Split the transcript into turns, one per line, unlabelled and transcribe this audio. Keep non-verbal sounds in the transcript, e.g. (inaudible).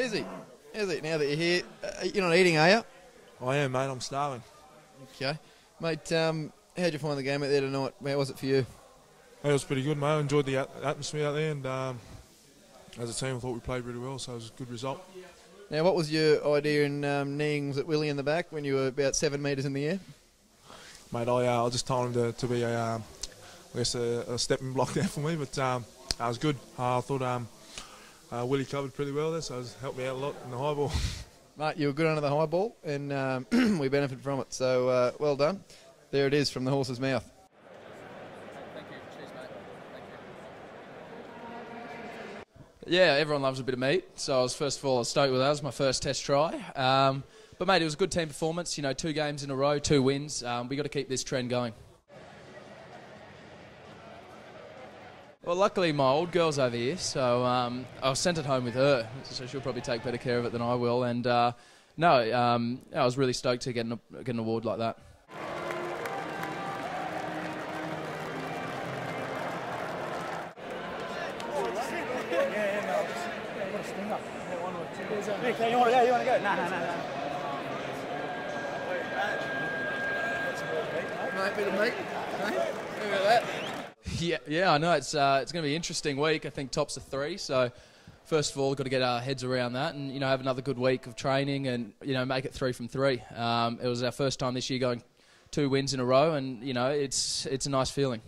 Is he? Is he? Now that you're here, uh, you're not eating, are you?
I am, mate. I'm starving.
Okay, mate. Um, how'd you find the game out there tonight? How was it for you?
It was pretty good, mate. I enjoyed the atmosphere out there, and um, as a team, I thought we played really well, so it was a good result.
Now, what was your idea in um, kneeing? Was it Willie in the back when you were about seven metres in the air?
Mate, I, uh, I just told him to, to be a, um, I guess a, a stepping block (laughs) there for me, but um, that was good. Uh, I thought um, uh, Willie covered pretty well there, so it helped me out a lot in the high ball. (laughs)
Mate, you were good under the high ball, and um, (clears throat) we benefit from it. So uh, well done. There it is from the horse's mouth.
Yeah, everyone loves a bit of meat. So I was first of all I was stoked with that. It was my first test try. Um, but mate, it was a good team performance. You know, two games in a row, two wins. Um, we got to keep this trend going. Well, luckily my old girl's over here, so um, I sent it home with her. So she'll probably take better care of it than I will. And uh, no, um, I was really stoked to get an, get an award like that.
you want to go? You want to go? No, no, no, no.
Mate, bit of meat. Look at that. (laughs)
Yeah, yeah, I know it's uh, it's going to be an interesting week. I think tops are three, so first of all, got to get our heads around that, and you know, have another good week of training, and you know, make it three from three. Um, it was our first time this year going two wins in a row, and you know, it's it's a nice feeling.